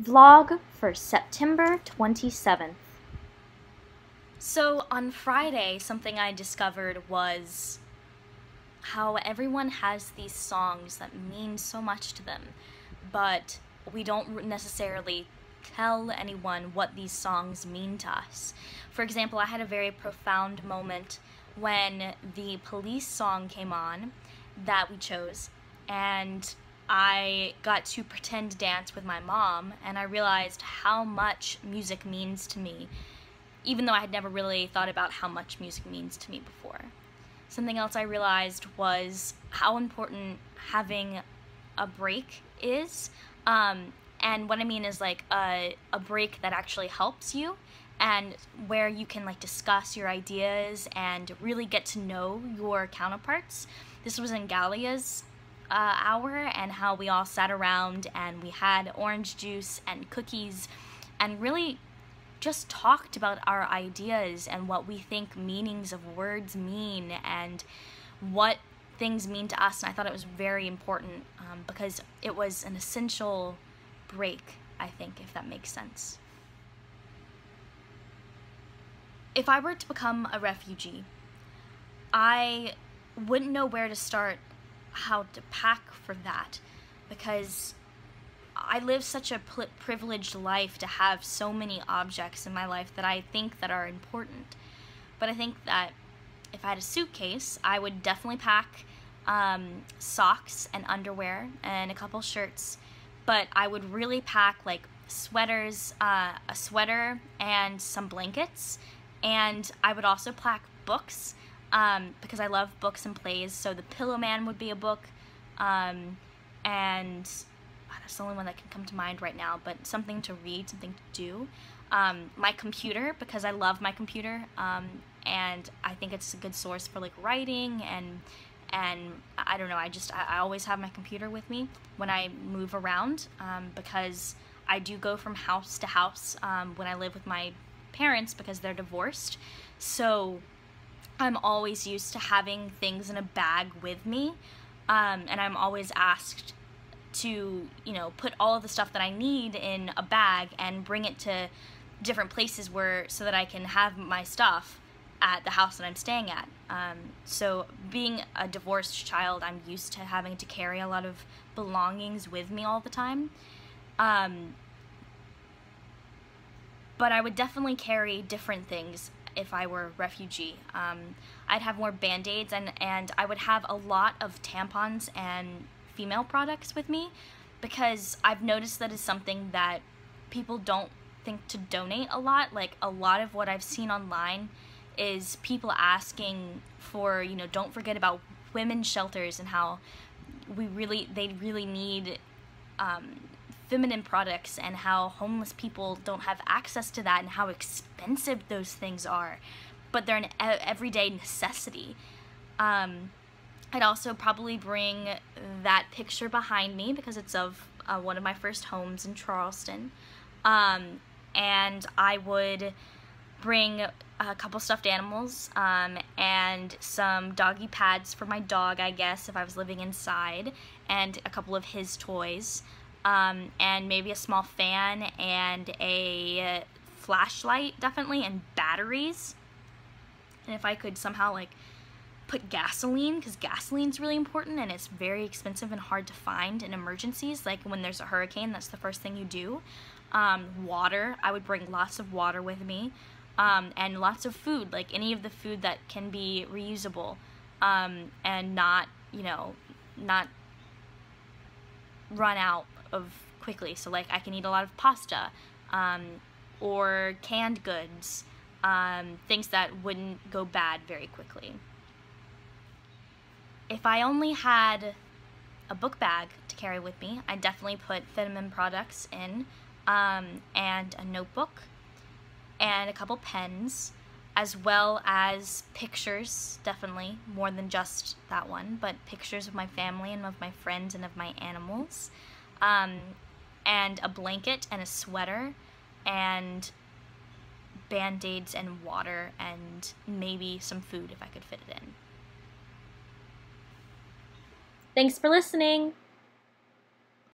Vlog for September 27th. So on Friday, something I discovered was how everyone has these songs that mean so much to them, but we don't necessarily tell anyone what these songs mean to us. For example, I had a very profound moment when the police song came on that we chose, and I got to pretend dance with my mom, and I realized how much music means to me even though I had never really thought about how much music means to me before. Something else I realized was how important having a break is. Um, and what I mean is like a, a break that actually helps you and where you can like discuss your ideas and really get to know your counterparts. This was in Galia's uh, hour and how we all sat around and we had orange juice and cookies and really just talked about our ideas and what we think meanings of words mean and what things mean to us. And I thought it was very important um, because it was an essential break, I think, if that makes sense. If I were to become a refugee, I wouldn't know where to start how to pack for that because I live such a privileged life to have so many objects in my life that I think that are important. But I think that if I had a suitcase, I would definitely pack um, socks and underwear and a couple shirts. But I would really pack like sweaters, uh, a sweater, and some blankets. And I would also pack books um, because I love books and plays. So The Pillowman would be a book. Um, and that's the only one that can come to mind right now, but something to read, something to do. Um, my computer, because I love my computer, um, and I think it's a good source for like writing and and I don't know, I just, I, I always have my computer with me when I move around um, because I do go from house to house um, when I live with my parents because they're divorced. So I'm always used to having things in a bag with me um, and I'm always asked to, you know, put all of the stuff that I need in a bag and bring it to different places where so that I can have my stuff at the house that I'm staying at. Um, so being a divorced child, I'm used to having to carry a lot of belongings with me all the time. Um, but I would definitely carry different things if I were a refugee. Um, I'd have more band-aids and, and I would have a lot of tampons and female products with me because I've noticed that is something that people don't think to donate a lot. Like a lot of what I've seen online is people asking for, you know, don't forget about women's shelters and how we really, they really need um, feminine products and how homeless people don't have access to that and how expensive those things are. But they're an everyday necessity. Um, I'd also probably bring that picture behind me because it's of uh, one of my first homes in Charleston. Um, and I would bring a couple stuffed animals um, and some doggy pads for my dog, I guess, if I was living inside, and a couple of his toys, um, and maybe a small fan and a flashlight, definitely, and batteries. And if I could somehow, like, put gasoline because gasoline's really important and it's very expensive and hard to find in emergencies like when there's a hurricane that's the first thing you do um, water I would bring lots of water with me um, and lots of food like any of the food that can be reusable um, and not you know not run out of quickly. So like I can eat a lot of pasta um, or canned goods um, things that wouldn't go bad very quickly. If I only had a book bag to carry with me, I'd definitely put Feminine products in, um, and a notebook, and a couple pens, as well as pictures, definitely, more than just that one, but pictures of my family and of my friends and of my animals, um, and a blanket and a sweater, and band-aids and water, and maybe some food if I could fit it in. Thanks for listening.